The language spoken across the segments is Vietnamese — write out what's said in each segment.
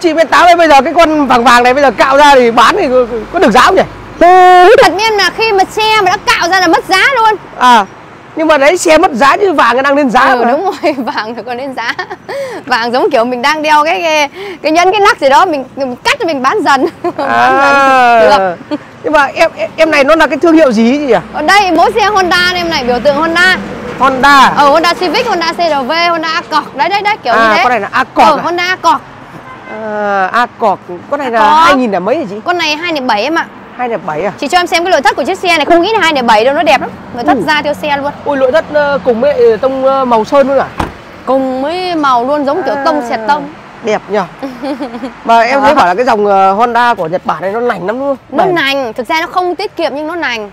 Chị bên tám ơi bây giờ cái con vàng vàng này bây giờ cạo ra thì bán thì có, được giá không nhỉ? Thật nhiên là khi mà xe mà đã cạo ra là mất giá luôn. À nhưng mà đấy xe mất giá chứ vàng nó đang lên giá Ừ mà. đúng rồi, vàng thì còn lên giá. Vàng giống kiểu mình đang đeo cái cái, cái nhẫn cái lắc gì đó Mình, mình cắt cho mình bán dần. Bán dần. À, Được. nhưng mà em em- này nó là cái thương hiệu gì chị nhỉ Ở đây mỗi xe Honda em này biểu tượng Honda. Honda Ở Honda Civic, Honda CRV, Honda Accord Đấy đấy đấy kiểu à như thế. con này là Accord Ờ à? Honda Accord à, Accord con này là Accord. 2000 là mấy hả chị? Con này 207 em ạ. 207 à? Chị cho em xem cái nội thất của chiếc xe này Không nghĩ là 207 đâu, nó đẹp lắm. Nội thất Ừ. ra theo xe luôn. Ôi nội thất ờ, cùng với ờ, tông ờ, màu sơn luôn à? Cùng với màu luôn giống kiểu tông xẹt tông. Đẹp nhỉ mà em thấy bảo là cái dòng ờ, Honda của Nhật Bản này nó lành lắm luôn Nó nành, thực ra nó không tiết kiệm nhưng nó nành.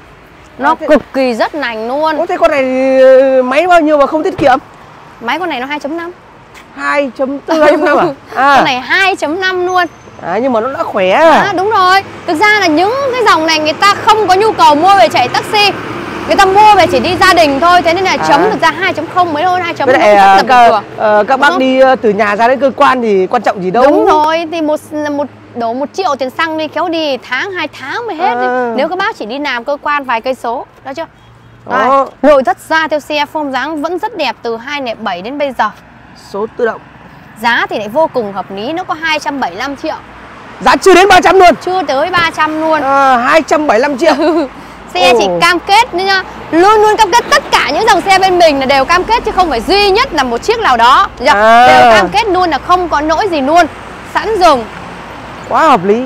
Nó À, thế- cực kỳ rất nành luôn. Ủa thế con này ờ, máy bao nhiêu mà không tiết kiệm? Máy con này nó 2.5 2.4 2.5 à? à Con này 2.5 luôn à nhưng mà nó đã khỏe à, à. Đúng rồi Thực ra là những cái dòng này người ta không có nhu cầu mua về chạy taxi Người ta mua về chỉ đi gia đình thôi Thế nên là À. chấm thực ra 2.0 mới hơn 2.5 với lại rất ờ, là bình các, thường ờ, các bác không? đi ờ, từ nhà ra đến cơ quan thì quan trọng gì đâu Đúng rồi, thì một một đổ một triệu tiền xăng đi kéo đi tháng hai tháng mới hết À. Nếu các bác chỉ đi làm cơ quan vài cây số Đó chưa? Đây, Nội thất ra theo xe form dáng vẫn rất đẹp từ 207 đến bây giờ số tự động. Giá thì lại vô cùng hợp lý, nó có 275 triệu. Giá chưa đến 300 luôn. Chưa tới 300 luôn. À, 275 triệu. Xe chỉ Ồ. cam kết nữa nha. Luôn luôn cam kết tất cả những dòng xe bên mình là đều cam kết Chứ không phải duy nhất là một chiếc nào đó. Chưa? À. Đều cam kết luôn là không có lỗi gì luôn. Sẵn dùng. Quá hợp lý